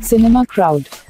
Cinema Crowd.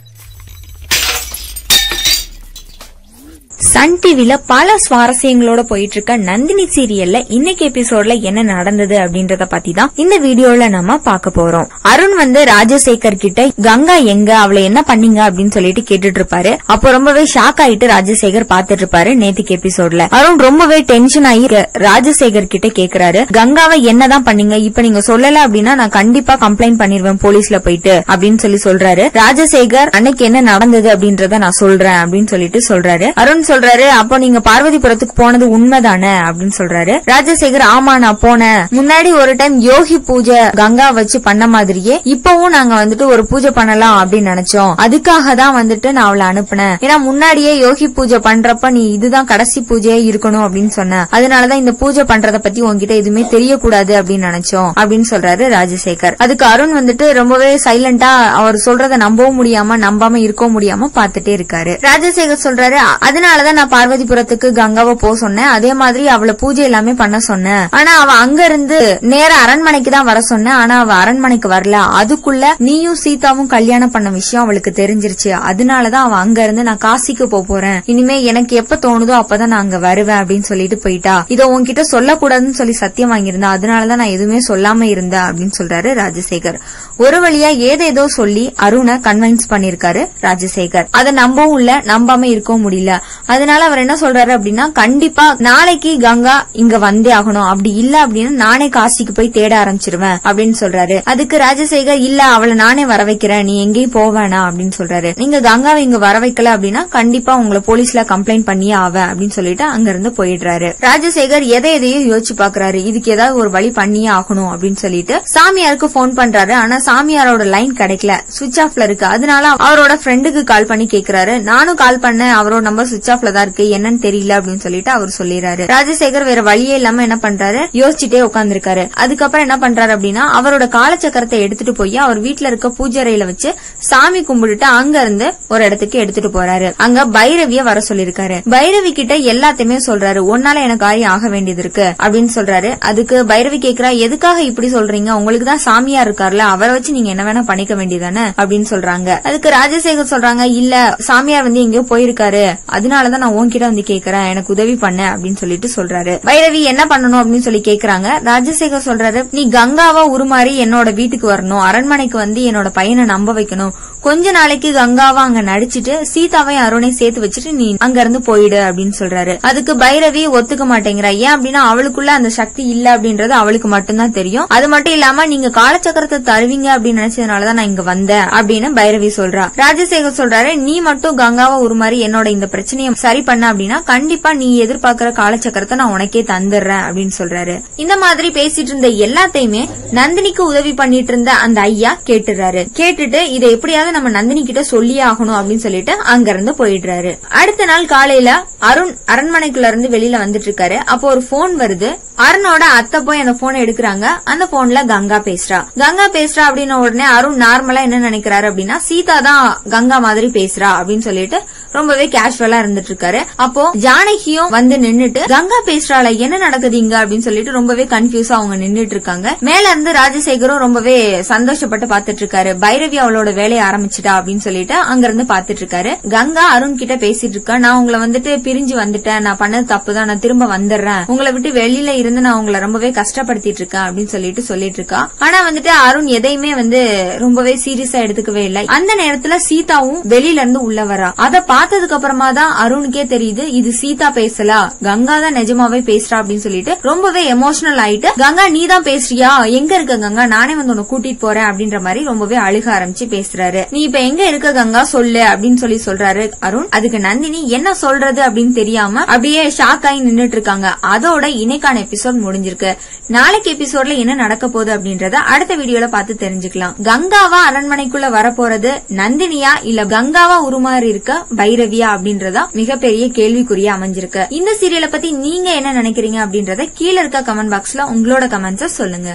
Sun டிவில பல சுவாரஸ்யங்களோட போயிட்டு இருக்க நந்தினி சீரியல்ல இன்னைக்கு எபிசோட்ல என்ன நடந்தது அப்படின்றத பத்தி தான் இந்த வீடியோல நம்ம பார்க்க போறோம். அருண் வந்து ராஜசேகர் கிட்ட கங்கா எங்க? அவளை என்ன பண்ணீங்க? அப்படின்னு சொல்லிட்டு கேட்டுட்டு இருப்பாரு அப்போ ரொம்பவே ஷாக் ஆயிட்டு ராஜசேகர் பாத்துட்டு இருப்பாரு நேத்துக்கு எபிசோட்ல அருண் ரொம்பவே டென்ஷன் ஆகி ராஜசேகர் கிட்ட கேக்குறாரு கங்காவை என்னதான் பண்ணீங்க? இப்ப நீங்க சொல்லல அப்படின்னா நான் கண்டிப்பா கம்ப்ளைண்ட் பண்ணிருவேன் போலீஸ்ல போயிட்டு அப்படின்னு சொல்லி சொல்றாரு. ராஜசேகர் அன்னைக்கு என்ன நடந்தது அப்படின்றத நான் சொல்றேன் அப்படின்னு சொல்லிட்டு சொல்றாரு. அருண் சொல்றாரு அப்போ நீங்க பார்வதிபுரத்துக்கு போனது உண்மைதானே அப்படின்னு சொல்றாரு. ராஜசேகர் ஆமா நான் போனேன். முன்னாடி ஒரு டைம் யோகி பூஜை கங்கா வச்சு பண்ண மாதிரியே இப்பவும் நாங்க வந்துட்டு ஒரு பூஜை பண்ணலாம் அப்படின்னு நினைச்சோம். அதுக்காக தான் வந்துட்டு நான் அவளை அனுப்புனேன். ஏன்னா முன்னாடியே யோகி பூஜை பண்றப்ப நீ இதுதான் கடைசி பூஜையே இருக்கணும் அப்படின்னு சொன்ன. அதனாலதான் இந்த பூஜை பண்றத பத்தி உன்கிட்ட எதுவுமே தெரியக்கூடாது அப்படின்னு நினைச்சோம் அப்படின்னு சொல்றாரு ராஜசேகர். அதுக்கு அருண் வந்துட்டு ரொம்பவே சைலண்டா அவர் சொல்றத நம்பவும் முடியாம நம்பாம இருக்கவும் முடியாம பாத்துட்டே இருக்காரு. ராஜசேகர் சொல்றாரு அதனாலதான் நான் பார்வதிபுரத்துக்கு கங்காவை போக சொன்னேன். அதே மாதிரி அவளை பூஜை எல்லாமே பண்ண சொன்னேன். ஆனா அவ அங்க இருந்து நேர அரண்மனைக்கு தான் வர சொன்னேன். ஆனா அவ அரண்மனைக்கு வரல. அதுக்குள்ள நீயும் சீதாவும் கல்யாணம் பண்ண விஷயம் அவளுக்கு தெரிஞ்சிருச்சு. அதனாலதான் அவ அங்க இருந்து நான் காசிக்கு போக போறேன். இனிமே எனக்கு எப்ப தோணுதோ அப்பதான் நான் அங்க வருவேன் அப்படின்னு சொல்லிட்டு போயிட்டா. இத உன்கிட்ட சொல்லக்கூடாதுன்னு சொல்லி சத்தியம் வாங்கியிருந்தா. அதனாலதான் நான் எதுவுமே சொல்லாம இருந்தேன் அப்படின்னு சொல்றாரு ராஜசேகர். ஒரு வழியா ஏதேதோ சொல்லி அருணை கன்வின்ஸ் பண்ணிருக்காரு ராஜசேகர். அதை நம்பவும் இல்ல நம்பாம இருக்கவும் முடியல. அதனால அவர் என்ன சொல்றாரு அப்படின்னா கண்டிப்பா நாளைக்கு கங்கா இங்க வந்தே ஆகணும். அப்படி இல்ல அப்படின்னா நானே காசிக்கு போய் தேட ஆரம்பிச்சிருவேன் அப்படின்னு சொல்றாரு. அதுக்கு ராஜசேகர் இல்ல அவளை நானே வர வைக்கிறேன். நீ எங்கேயும் போவேனா அப்படின்னு சொல்றாரு. நீங்க கங்காவை இங்க வர வைக்கல அப்படின்னா கண்டிப்பா உங்களை போலீஸ்ல கம்ப்ளைண்ட் பண்ணியே ஆவேன் அப்படின்னு சொல்லிட்டு அங்க இருந்து போயிடுறாரு. ராஜசேகர் எதை எதையும் யோசிச்சு பாக்குறாரு. இதுக்கு ஏதாவது ஒரு வழி பண்ணியே ஆகணும் அப்படின்னு சொல்லிட்டு சாமியாருக்கு போன் பண்றாரு. ஆனா சாமியாரோட லைன் கிடைக்கல. சுவிச் ஆஃப்ல இருக்கு. அதனால அவரோட ஃப்ரெண்டுக்கு கால் பண்ணி கேக்குறாரு. நானும் கால் பண்ணேன். அவரோட நம்பர் சுவிட்ச் ஆஃப்ல தான் இருக்கு என்னன்னு தெரியல அப்படின்னு சொல்லிட்டு அவர் சொல்லிடுறாரு. ராஜசேகர் வேற வழியே இல்லாம என்ன பண்றாரு? யோசிச்சுட்டே உட்காந்துருக்காரு அதுக்கப்புறம் என்ன பண்றாரு அப்படின்னா அவரோட காலச்சக்கரத்தை எடுத்துட்டு போய் அவர் வீட்டுல இருக்க பூஜரையில வச்சு சாமி கும்பிட்டுட்டு அங்க இருந்து ஒரு இடத்துக்கு எடுத்துட்டு போறாரு. அங்க பைரவிய வர சொல்லிருக்காரு பைரவி கிட்ட எல்லாத்தையுமே சொல்றாரு. ஒன்னால எனக்கு காரியம் ஆக வேண்டியது இருக்கு அப்படின்னு சொல்றாரு. அதுக்கு பைரவி கேக்குறா எதுக்காக இப்படி சொல்றீங்க? உங்களுக்கு தான் சாமியார் இருக்கார்ல. அவரை வச்சு நீங்க என்ன வேணா பண்ணிக்க வேண்டியதானே அப்படின்னு சொல்றாங்க. அதுக்கு ராஜசேகர் சொல்றாங்க இல்ல சாமியார் வந்து எங்கேயோ போயிருக்காரு. அதனாலதான் நான் உன்கிட்ட வந்து கேக்குறேன் எனக்கு உதவி பண்ண அப்படின்னு சொல்லிட்டு சொல்றாரு. பைரவி என்ன பண்ணணும் அப்படின்னு சொல்லி கேக்குறாங்க. ராஜசேகர் சொல்றாரு நீ கங்காவா உருமாறி என்னோட வீட்டுக்கு வரணும். அரண்மனைக்கு வந்து என்னோட பையனை நம்ப வைக்கணும். கொஞ்ச நாளைக்கு கங்காவா அங்க நடிச்சிட்டு சீதாவையும் அருணை சேர்த்து வச்சுட்டு நீ அங்க இருந்து போயிடு அப்படின்னு சொல்றாரு. அதுக்கு பைரவி ஒத்துக்க மாட்டேங்கிறா. ஏன் அப்படின்னா அவளுக்குள்ள அந்த சக்தி இல்ல அப்படின்றது அவளுக்கு மட்டும்தான் தெரியும். அது மட்டும் இல்லாம நீங்க காலச்சக்கரத்தை தருவீங்க அப்படின்னு நினைச்சதுனாலதான் நான் இங்க வந்தேன் அப்படின்னு பைரவி சொல்றா. ராஜசேகர் சொல்றாரு நீ மட்டும் கங்காவா உருமாறி என்னோட இந்த பிரச்சனையை சரி பண்ண அப்படின்னா கண்டிப்பா நீ எதிர்பார்க்கிற காலச்சக்கரத்தை நான் உனக்கே தந்துடுறேன் அப்படின்னு சொல்றாரு. இந்த மாதிரி பேசிட்டு இருந்த எல்லாத்தையுமே நந்தினிக்கு உதவி பண்ணிட்டு இருந்த அந்த ஐயா கேட்டுறாரு கேட்டுட்டு இதை எப்படியாவது நம்ம நந்தினி கிட்ட சொல்லி ஆகணும் அப்படின்னு சொல்லிட்டு அங்க இருந்து போயிடுறாரு. அடுத்த நாள் காலையில அருண் அரண்மனைக்குள்ள இருந்து வெளியில வந்துட்டு இருக்காரு. அப்போ ஒரு போன் வருது. அருணோட அத்தை போய் அந்த போனை எடுக்கிறாங்க. அந்த போன்ல கங்கா பேசுறா. கங்கா பேசுறா அப்படின்ன உடனே அருண் நார்மலா என்ன நினைக்கிறாரு அப்படின்னா சீதா தான் கங்கா மாதிரி பேசுறா அப்படின்னு சொல்லிட்டு ரொம்பவே கேஷுவலா இருந்துட்டு இருக்காரு அப்போ ஜானகியும் வந்து நின்னுட்டு கங்கா பேசுறாள என்ன நடக்குது இங்க? அப்படின்னு சொல்லிட்டு ரொம்பவே கன்ஃபியூஸா அவங்க நின்னுட்டு இருக்காங்க. மேல இருந்து ராஜசேகரும் ரொம்பவே சந்தோஷப்பட்டு பாத்துட்டு இருக்காரு பைரவி அவளோட வேலையை ஆரம்பிச்சிட்டா அப்படின்னு சொல்லிட்டு அங்க இருந்து பாத்துட்டு இருக்காரு கங்கா அருண் கிட்ட பேசிட்டு இருக்கா. நான் உங்களை வந்துட்டு பிரிஞ்சு வந்துட்டேன். நான் பண்ணது தப்பு தான். நான் திரும்ப வந்துடுறேன். உங்களை விட்டு வெளியில இருந்து நான் உங்களை ரொம்பவே கஷ்டப்படுத்திட்டு இருக்கேன். அப்படின்னு சொல்லிட்டு சொல்லிட்டு இருக்கா ஆனா வந்துட்டு அருண் எதையுமே வந்து ரொம்பவே சீரியஸா எடுத்துக்கவே இல்லை. அந்த நேரத்துல சீதாவும் வெளியில இருந்து உள்ள வரா. அத பார்த்ததுக்கு அப்புறமா தான் அருண் அவனுக்கே தெரியுது இது சீதா பேசல கங்கா தான் நிஜமாவே பேசுறா அப்படின்னு சொல்லிட்டு ரொம்பவே எமோஷனல் ஆயிட்டு கங்கா நீ தான் பேசுறியா? எங்க இருக்க கங்கா? நானே வந்து உன்னை கூட்டிட்டு போறேன் அப்படின்ற மாதிரி ரொம்பவே அழுக ஆரம்பிச்சு பேசுறாரு. நீ இப்ப எங்க இருக்க கங்கா? சொல்லு அப்படின்னு சொல்லி சொல்றாரு அருண். அதுக்கு நந்தினி என்ன சொல்றது அப்படின்னு தெரியாம அப்படியே ஷாக் ஆகி நின்றுட்டு இருக்காங்க. அதோட இன்னைக்கான எபிசோட் முடிஞ்சிருக்கு. நாளைக்கு எபிசோட்ல என்ன நடக்க போகுது அப்படின்றத அடுத்த வீடியோல பார்த்து தெரிஞ்சுக்கலாம். கங்காவா அரண்மனைக்குள்ள வரப்போறது நந்தினியா? இல்ல கங்காவா உருமாறி இருக்க பைரவியா அப்படின்றதா மிக மிகப்பெரிய கேள்விக்குறியா அமைஞ்சிருக்கு. இந்த சீரியலை பத்தி நீங்க என்ன நினைக்கிறீங்க அப்படின்றத கீழே இருக்க கமெண்ட் பாக்ஸ்ல உங்களோட கமெண்ட்ஸை சொல்லுங்க.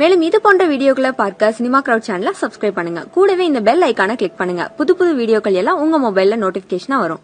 மேலும் இது போன்ற வீடியோக்களை பார்க்க சினிமா கிரௌட் சேனலை சப்ஸ்கிரைப் பண்ணுங்க. கூடவே இந்த பெல் ஐக்கான கிளிக் பண்ணுங்க. புது புது வீடியோக்கள் எல்லாம் உங்க மொபைல்ல நோட்டிபிகேஷனா வரும்.